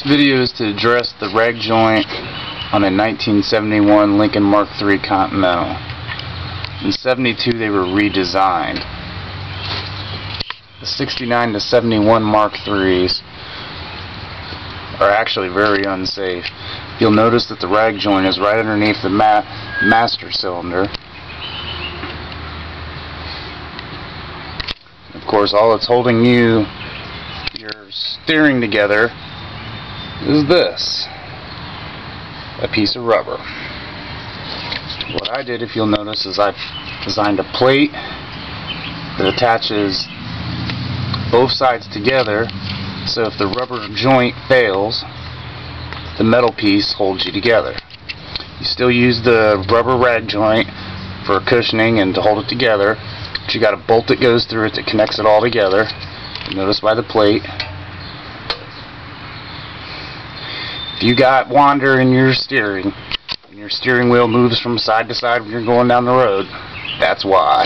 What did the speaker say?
This video is to address the rag joint on a 1971 Lincoln Mark III Continental. In 72 they were redesigned. The 69 to 71 Mark IIIs are actually very unsafe. You'll notice that the rag joint is right underneath the ma master cylinder. Of course, all it's holding you, your steering together, is this. A piece of rubber. What I did, if you'll notice, is I've designed a plate that attaches both sides together so if the rubber joint fails the metal piece holds you together. You still use the rubber rag joint for cushioning and to hold it together but you got a bolt that goes through it that connects it all together. Notice by the plate. If you got wander in your steering and your steering wheel moves from side to side when you're going down the road, that's why.